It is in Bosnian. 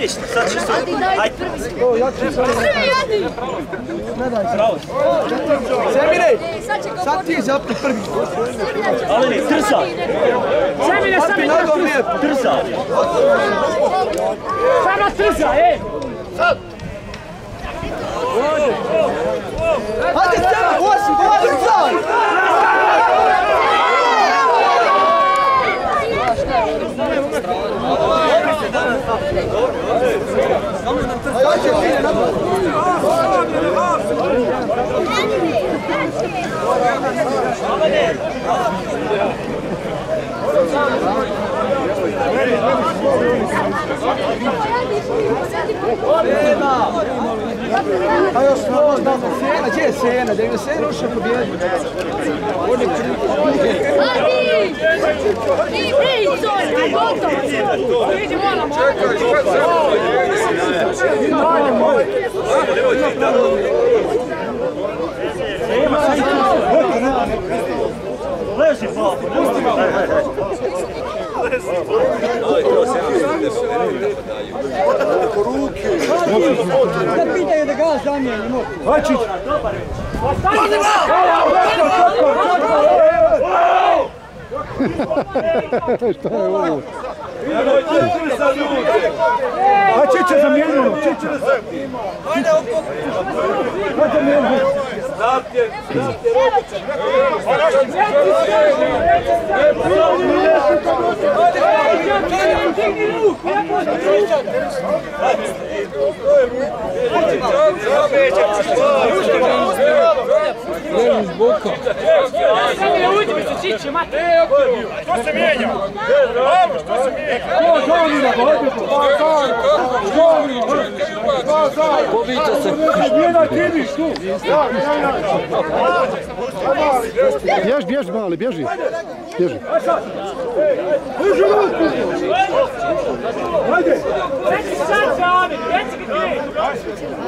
Ništa, sad ćeš Ajde, daj prvi. O, ja ću sad. Svi Ne daj. Bravo. Semire, sad ti zapni prvi. Ali ne, trsa. Semire, sad mi trsa. Trsa. Sama trsa, ej. Sad. Ovdje. Pa još malo da Sena, gdje je Sena? Da je Sena ušao pobjedu. Adi! Ti prico, gotovo! Vidi, moramo. Leži, pa. Pusti Da pitaju da ga zamijenimo. A Čiče zamijenimo, Čiče. Semine, uđi mi se čiće, mate! Što se mijenja? Dobro, što se mijenja? Jedan kiriš tu. Bježi, bježi mali, bježi. Bježi. Uži ruku. Hajde. Reci sad se, Avi, reci mi gdje!